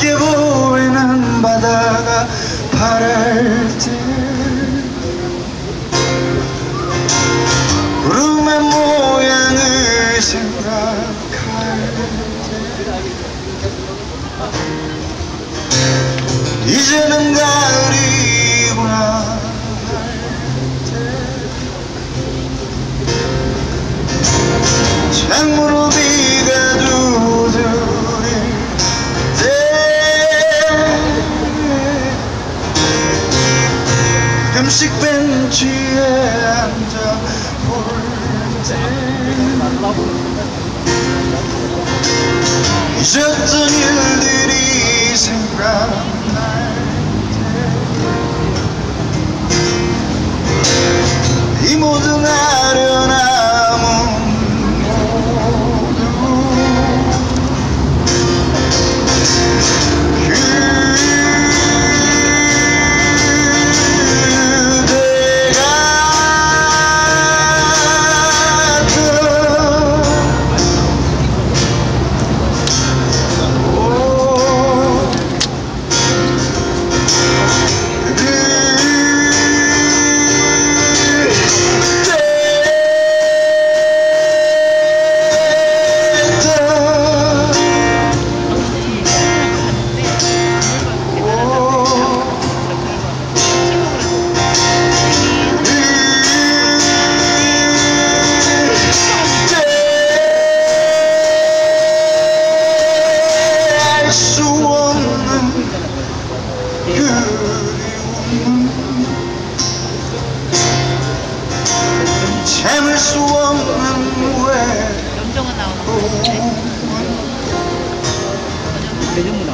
밖에 보이는 바다가 파랄 때 구름의 모양을 생각할 때 이제는 가을이구나 Misszik bencsiente voltál. És ötten ildi részemre Imodnál 참을 수 없는 외로움